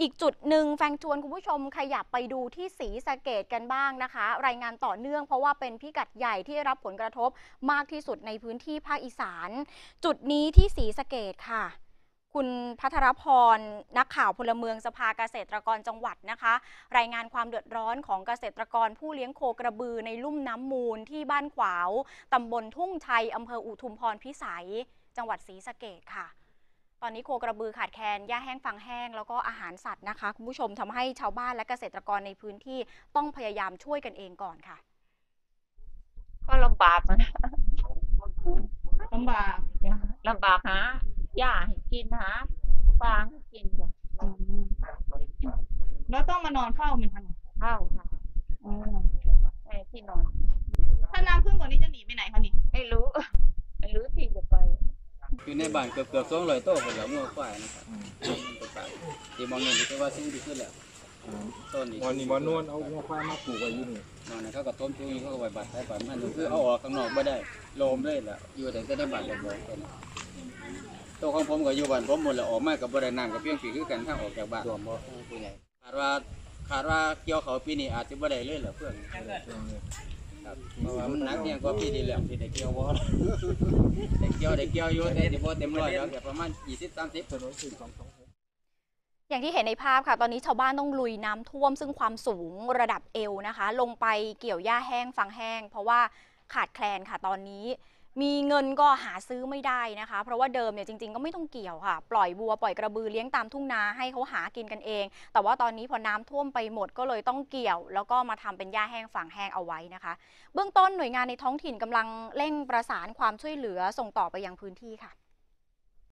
อีกจุดหนึ่งแฟงชวนคุณผู้ชมขยับไปดูที่ศรีสะเกดกันบ้างนะคะ รายงานต่อเนื่องเพราะว่าเป็นพิกัดใหญ่ที่ได้รับผลกระทบมากที่สุดในพื้นที่ภาคอีสาน จุดนี้ที่ศรีสะเกดค่ะคุณพัทรพร นักข่าวพลเมืองสภาเกษตรกรจังหวัดนะคะ รายงานความเดือดร้อนของเกษตรกรผู้เลี้ยงโคกระบือในลุ่มน้ำมูลที่บ้านขวาวตำบลทุ่งชัยอำเภออุทุมพรพิสัย จังหวัดศรีสะเกดค่ะ ตอนนี้โคกระบือขาดแคลนหญ้าแห้งฟางแห้งแล้วก็อาหารสัตว์นะคะ คุณผู้ชมทำให้ชาวบ้านและเกษตรกรในพื้นที่ต้องพยายามช่วยกันเองก่อนค่ะ ก็ลำบากนะลำบากลำบากหาหญ้าให้กินหาฟางให้กินจ้ะแล้วต้องมานอนเฝ้ามันทันข้าวค่ะให้ที่นอน ถ้าน้ำขึ้นกว่านี้จะหนีไปไหนคะนี่ ไม่รู้ ไม่รู้ที่จะไป อยู่ในบ้านเกือบเกือบสองร้อยโต๊ะคนละงัวควายนะครับมันเป็นป่าที่มองเงินที่ว่าสูงที่สุดแล้วต้นนี้วันนี้มานวลเอาหัวควายมาปลูกไว้อยู่นี่นอนเขาก็ต้มทุยเขาก็ไว้บาดใส่บาดมันคือเอาออกข้างนอกไม่ได้โลมเลยแหละอยู่แต่ในบ้านเลยบอกกันตัวของผมก็อยู่บ้านผมหมดแล้วออกมากับบ่ได้น้ำกับเพียงปีคือกันถ้าออกจากบ้านรวมบ่ผู้ใหญ่ขาดว่าขาดว่าเกี่ยวเขาปีนี้อาจจะบ่ได้เลยเหรอเพื่อนครับ เพราะว่ามันหนักเนี่ยก็ปีที่แล้วที่ได้เกี่ยวบ่ได้เกี่ยวได้เกี่ยวอยู่แต่ที่บ่เต็มร้อยแล้วแต่ประมาณ20 30ถนนสี่สองสองหกอย่างที่เห็นในภาพค่ะ ตอนนี้ชาวบ้านต้องลุยน้ำท่วม ซึ่งความสูงระดับเอวนะคะ ลงไปเกี่ยวหญ้าแห้งฟางแห้ง เพราะว่าขาดแคลนค่ะตอนนี้ มีเงินก็หาซื้อไม่ได้นะคะ เพราะว่าเดิมเนี่ยจริงๆก็ไม่ต้องเกี่ยวค่ะ ปล่อยบัวปล่อยกระบือเลี้ยงตามทุ่งนาให้เขาหากินกันเอง แต่ว่าตอนนี้พอน้ำท่วมไปหมดก็เลยต้องเกี่ยว แล้วก็มาทำเป็นหญ้าแห้งฝังแห้งเอาไว้นะคะ เบื้องต้นหน่วยงานในท้องถิ่นกำลังเร่งประสานความช่วยเหลือส่งต่อไปยังพื้นที่ค่ะ